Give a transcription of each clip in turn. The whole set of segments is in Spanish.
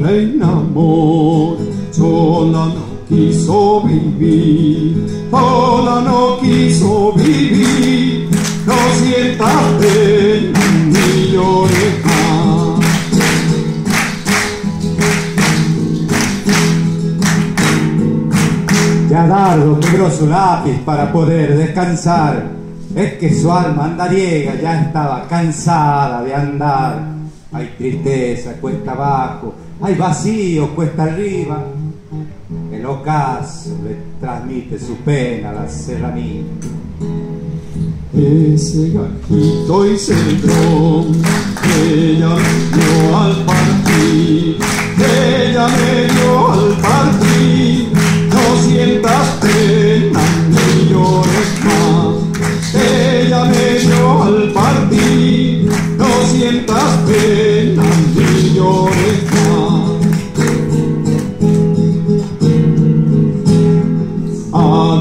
reina amor, sola no quiso vivir, sola no quiso vivir, no sientas pena ni. Ya Dardo quebró su lápiz para poder descansar. Es que su alma andariega ya estaba cansada de andar. Hay tristeza cuesta abajo, hay vacío cuesta arriba. El ocaso le transmite su pena a la serranía. Ese gajito y cedrón que ella al partir,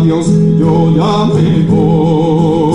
adiós, yo ya me voy.